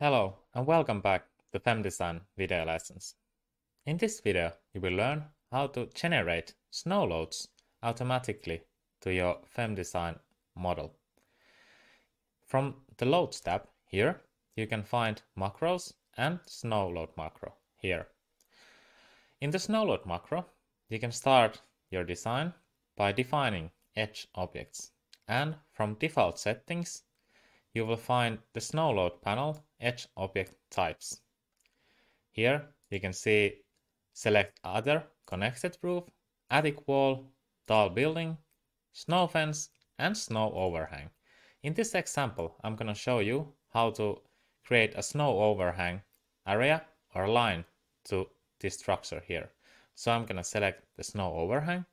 Hello and welcome back to FEM-Design video lessons. In this video, you will learn how to generate snow loads automatically to your FEM-Design model. From the Loads tab here, you can find macros and snow load macro here. In the snow load macro, you can start your design by defining edge objects. And from default settings, you will find the snow load panel edge object types. Here you can see select other connected roof, attic wall, tall building, snow fence and snow overhang. In this example I'm going to show you how to create a snow overhang area or line to this structure here. So I'm going to select the snow overhang.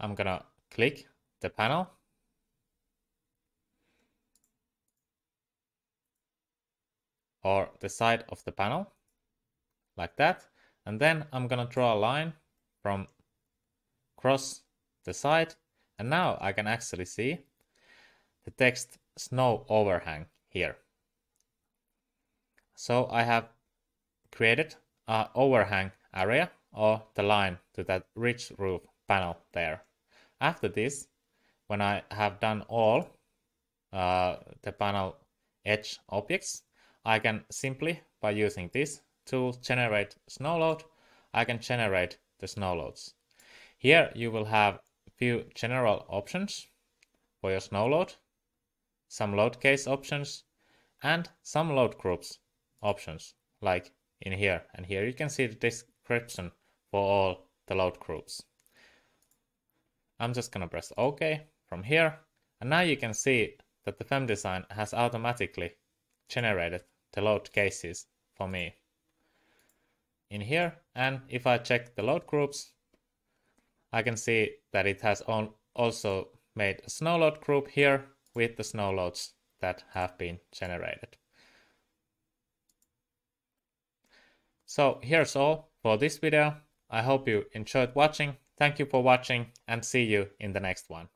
I'm going to click the panel or the side of the panel like that. And then I'm gonna draw a line from across the side. And now I can actually see the text snow overhang here. So I have created a overhang area or the line to that ridge roof panel there. After this, when I have done all uh, the panel edge objects, I can simply, by using this tool generate snow load, I can generate the snow loads. Here you will have a few general options for your snow load, some load case options, and some load groups options, like in here. And here you can see the description for all the load groups. I'm just gonna press OK from here. And now you can see that the FEM-Design has automatically generated the load cases for me in here. And if I check the load groups, I can see that it has also made a snow load group here with the snow loads that have been generated. So here's all for this video. I hope you enjoyed watching. Thank you for watching and see you in the next one.